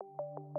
you